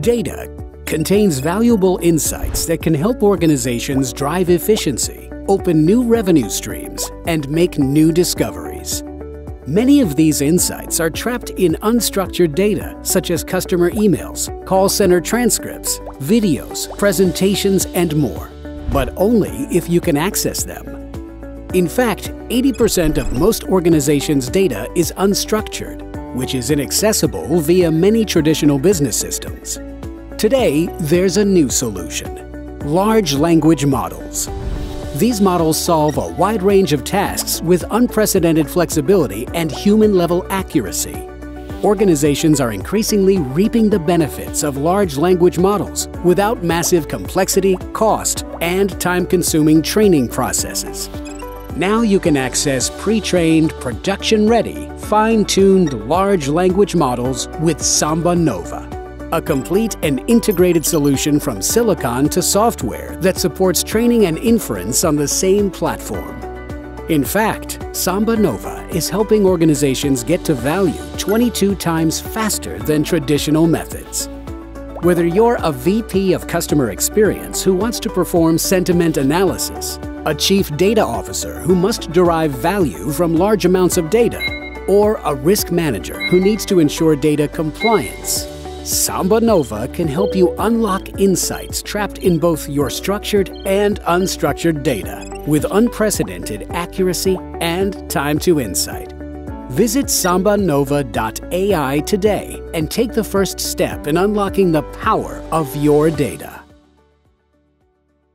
Data contains valuable insights that can help organizations drive efficiency, open new revenue streams, and make new discoveries. Many of these insights are trapped in unstructured data such as customer emails, call center transcripts, videos, presentations, and more, but only if you can access them. In fact, 80% of most organizations' data is unstructured, which is inaccessible via many traditional business systems. Today, there's a new solution large language models. These models solve a wide range of tasks with unprecedented flexibility and human level accuracy. Organizations are increasingly reaping the benefits of large language models without massive complexity, cost, and time consuming training processes. Now you can access pre trained, production ready, fine tuned large language models with SambaNova a complete and integrated solution from silicon to software that supports training and inference on the same platform. In fact, SambaNova is helping organizations get to value 22 times faster than traditional methods. Whether you're a VP of customer experience who wants to perform sentiment analysis, a chief data officer who must derive value from large amounts of data, or a risk manager who needs to ensure data compliance, SambaNova can help you unlock insights trapped in both your structured and unstructured data with unprecedented accuracy and time to insight. Visit sambanova.ai today and take the first step in unlocking the power of your data.